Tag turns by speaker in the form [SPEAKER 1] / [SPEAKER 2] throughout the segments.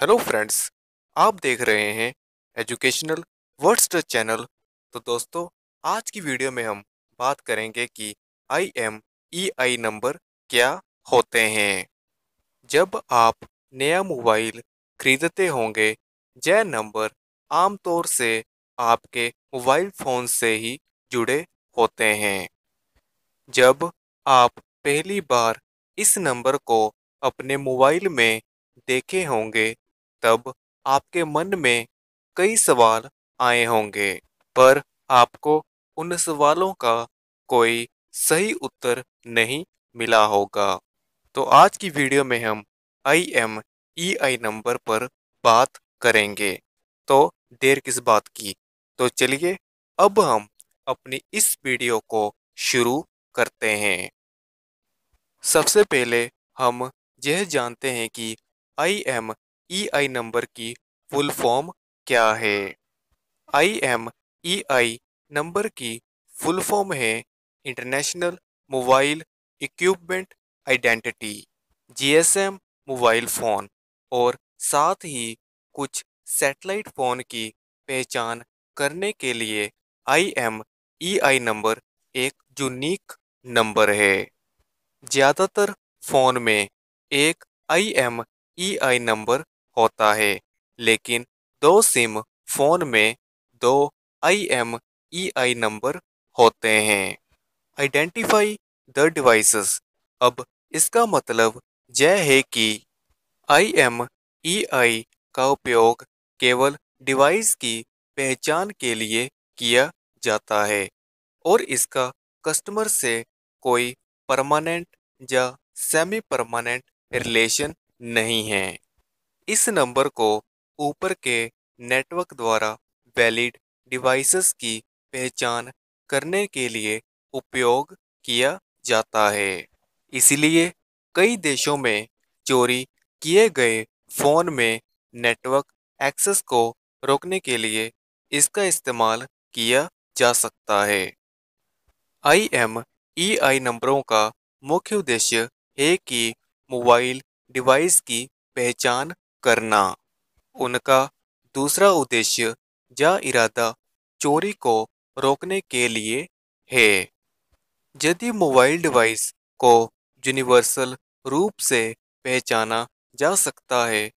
[SPEAKER 1] Hello friends आप देख रहे हैं एजुकेशनल वर्ड्स चैनल तो दोस्तों, आज की वीडियो में हम बात करेंगे कि I M E I number क्या होते हैं। जब आप नया मोबाइल खरीदते होंगे यह नंबर आमतौर से आपके मोबाइल फ़ोन से ही जुड़े होते हैं। जब आप पहली बार इस नंबर को अपने मोबाइल में देखे होंगे तब आपके मन में कई सवाल आए होंगे, पर आपको उन सवालों का कोई सही उत्तर नहीं मिला होगा। तो आज की वीडियो में हम I M E I number पर बात करेंगे। तो देर किस बात की? तो चलिए अब हम अपनी इस वीडियो को शुरू करते हैं। सबसे पहले हम यह जानते हैं कि I M E I number की फुल फॉर्म क्या है? I M E I number की फुल फॉर्म है international mobile equipment identity GSM mobile phone और साथ ही कुछ सैटेलाइट फ़ोन की पहचान करने के लिए I M E I number एक यूनिक नंबर है। ज़्यादातर फ़ोन में एक I M E I number होता है। लेकिन दो सिम फ़ोन में दो I M E I number होते हैं। Identify the devices. अब इसका मतलब यह है कि आई एम ई आई का उपयोग केवल डिवाइस की पहचान के लिए किया जाता है और इसका कस्टमर से कोई परमानेंट या सेमी परमानेंट रिलेशन नहीं है। इस नंबर को ऊपर के नेटवर्क द्वारा वैलिड डिवाइसेस की पहचान करने के लिए उपयोग किया जाता है। इसलिए कई देशों में चोरी किए गए फ़ोन में नेटवर्क एक्सेस को रोकने के लिए इसका इस्तेमाल किया जा सकता है। आई एम ई आई नंबरों का मुख्य उद्देश्य है कि मोबाइल डिवाइस की पहचान करना। उनका दूसरा उद्देश्य या इरादा चोरी को रोकने के लिए है। यदि मोबाइल डिवाइस को यूनिवर्सल रूप से पहचाना जा सकता है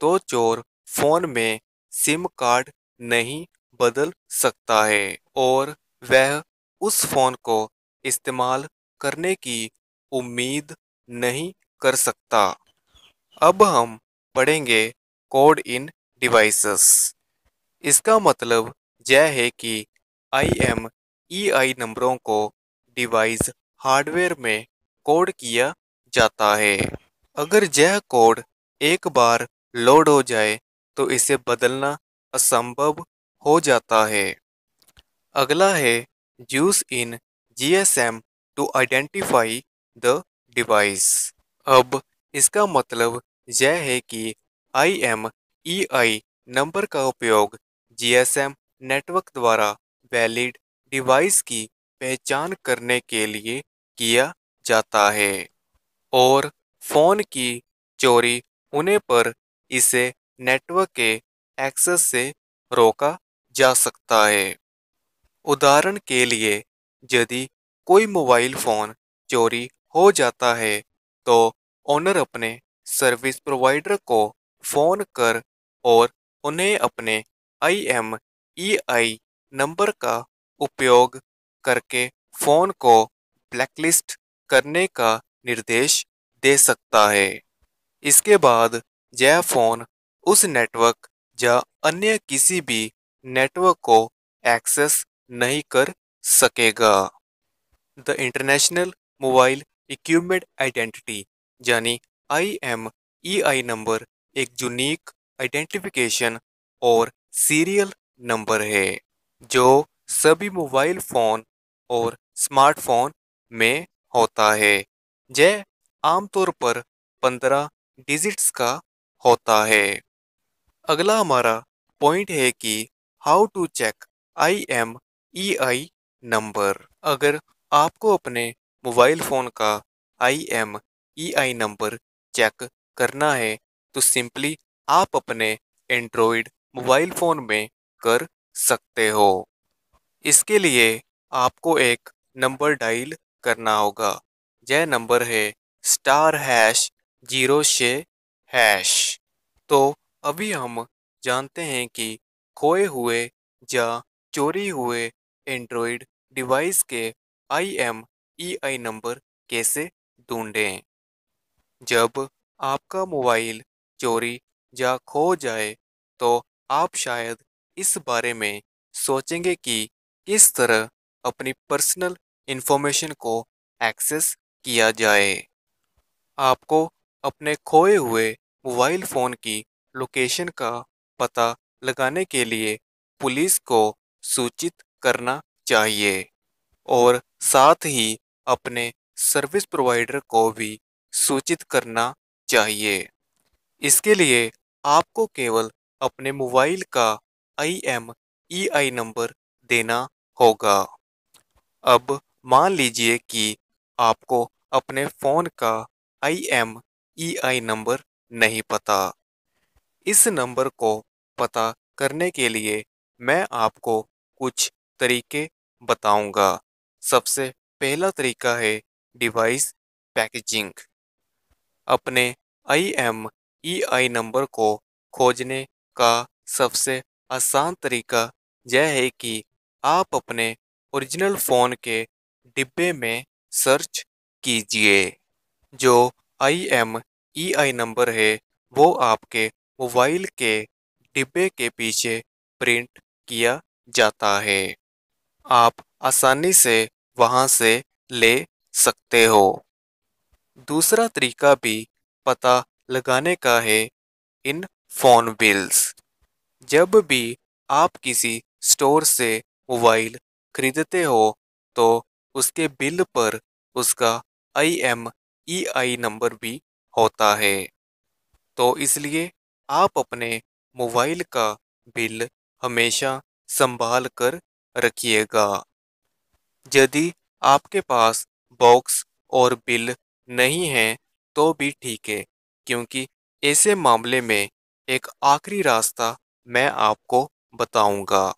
[SPEAKER 1] तो चोर फ़ोन में सिम कार्ड नहीं बदल सकता है और वह उस फ़ोन को इस्तेमाल करने की उम्मीद नहीं कर सकता। अब हम पढ़ेंगे कोड इन डिवाइसेस। इसका मतलब यह है कि आई एम ई आई नंबरों को डिवाइस हार्डवेयर में कोड किया जाता है। अगर यह कोड एक बार लोड हो जाए तो इसे बदलना असंभव हो जाता है। अगला है use in GSM to identify the device अब इसका मतलब यह है कि I M E I number का उपयोग जीएसएम नेटवर्क द्वारा वैलिड डिवाइस की पहचान करने के लिए किया जाता है और फ़ोन की चोरी होने पर इसे नेटवर्क के एक्सेस से रोका जा सकता है। उदाहरण के लिए, यदि कोई मोबाइल फ़ोन चोरी हो जाता है तो ओनर अपने सर्विस प्रोवाइडर को फ़ोन कर और उन्हें अपने I M E I number का उपयोग करके फ़ोन को ब्लैकलिस्ट करने का निर्देश दे सकता है। इसके बाद यह फ़ोन उस नेटवर्क या अन्य किसी भी नेटवर्क को एक्सेस नहीं कर सकेगा। The international mobile equipment identity यानी I M E I number एक यूनिक आइडेंटिफिकेशन और सीरियल नंबर है, जो सभी मोबाइल फ़ोन और स्मार्टफ़ोन में होता है। यह आमतौर पर पंद्रह डिजिट्स का होता है। अगला हमारा पॉइंट है कि how to check I M E I number अगर आपको अपने मोबाइल फ़ोन का I M E I number check करना है तो सिंपली आप अपने एंड्रॉयड मोबाइल फ़ोन में कर सकते हो। इसके लिए आपको एक नंबर डायल करना होगा। यह नंबर है स्टार हैश ज़ीरो छः हैश। तो अभी हम जानते हैं कि खोए हुए या चोरी हुए एंड्रॉयड डिवाइस के I M E I number कैसे ढूंढें। जब आपका मोबाइल चोरी या खो जाए तो आप शायद इस बारे में सोचेंगे कि किस तरह अपनी पर्सनल इन्फॉर्मेशन को एक्सेस किया जाए। आपको अपने खोए हुए मोबाइल फ़ोन की लोकेशन का पता लगाने के लिए पुलिस को सूचित करना चाहिए और साथ ही अपने सर्विस प्रोवाइडर को भी सूचित करना चाहिए। इसके लिए आपको केवल अपने मोबाइल का I M E I number देना होगा। अब मान लीजिए कि आपको अपने फ़ोन का I M E I number नहीं पता। इस नंबर को पता करने के लिए मैं आपको कुछ तरीके बताऊँगा। सबसे पहला तरीका है डिवाइस पैकेजिंग। अपने I M E I number को खोजने का सबसे आसान तरीका यह है कि आप अपने ओरिजिनल फ़ोन के डिब्बे में सर्च कीजिए। जो I M E I number है, वो आपके मोबाइल के डिब्बे के पीछे प्रिंट किया जाता है। आप आसानी से वहाँ से ले सकते हो। दूसरा तरीका भी पता लगाने का है इन फ़ोन बिल्स जब भी आप किसी स्टोर से मोबाइल खरीदते हो तो उसके बिल पर उसका I M E I number भी होता है। तो इसलिए आप अपने मोबाइल का बिल हमेशा संभाल कर रखिएगा। यदि आपके पास बॉक्स और बिल नहीं है तो भी ठीक है, क्योंकि ऐसे मामले में एक आखिरी रास्ता मैं आपको बताऊँगा।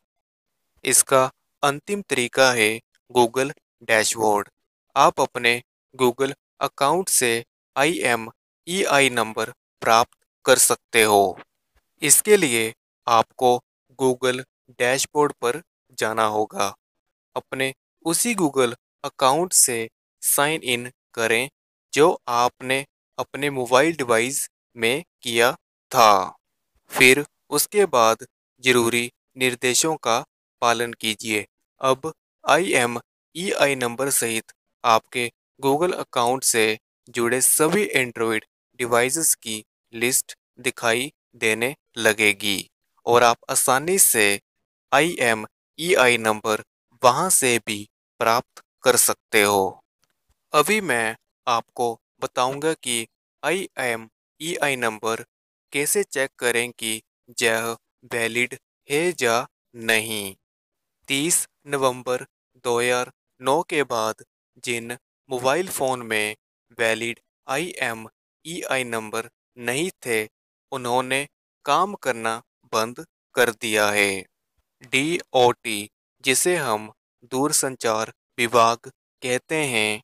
[SPEAKER 1] इसका अंतिम तरीका है गूगल डैशबोर्ड आप अपने गूगल अकाउंट से I M E I number प्राप्त कर सकते हो। इसके लिए आपको गूगल डैशबोर्ड पर जाना होगा। अपने उसी गूगल अकाउंट से साइन इन करें जो आपने अपने मोबाइल डिवाइस में किया था। फिर उसके बाद ज़रूरी निर्देशों का पालन कीजिए। अब I M E I number सहित आपके गूगल अकाउंट से जुड़े सभी एंड्रॉयड डिवाइसेस की लिस्ट दिखाई देने लगेगी और आप आसानी से I M E I number वहाँ से भी प्राप्त कर सकते हो। अभी मैं आपको बताऊँगा कि I M E I number कैसे चेक करें कि यह वैलिड है या नहीं। 30 नवंबर 2009 के बाद जिन मोबाइल फ़ोन में valid I M E I number नहीं थे, उन्होंने काम करना बंद कर दिया है। डी ओ टी जिसे हम दूरसंचार विभाग कहते हैं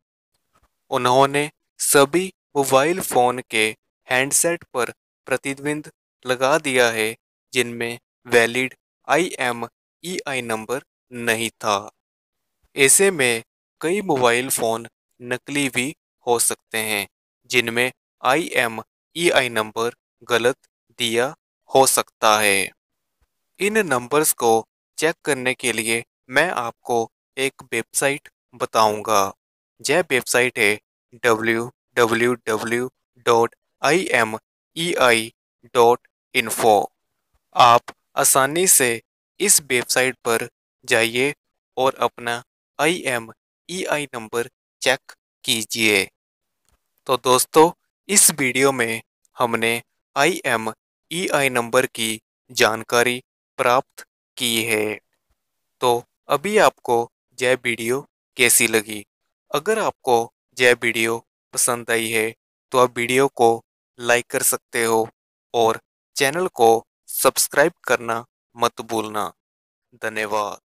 [SPEAKER 1] उन्होंने सभी मोबाइल फ़ोन के हैंडसेट पर प्रतिबंध लगा दिया है, जिनमें valid I M E I number नहीं था। ऐसे में कई मोबाइल फ़ोन नकली भी हो सकते हैं, जिनमें I M E I number गलत दिया हो सकता है। इन नंबर्स को चेक करने के लिए मैं आपको एक वेबसाइट बताऊँगा। यह वेबसाइट है W W W dot I M E I dot info आप आसानी से इस वेबसाइट पर जाइए और अपना I M E I number check कीजिए। तो दोस्तों, इस वीडियो में हमने I M E I number की जानकारी प्राप्त की है। तो अभी आपको यह वीडियो कैसी लगी? अगर आपको यह वीडियो पसंद आई है तो आप वीडियो को लाइक कर सकते हो और चैनल को सब्सक्राइब करना मत भूलना। धन्यवाद।